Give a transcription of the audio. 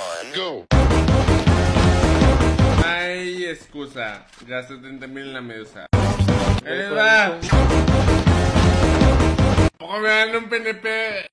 one, go. Ay, excusa. Ya 70 mil en la medusa. ¡Ahí va! ¿Poco me dan un PNP?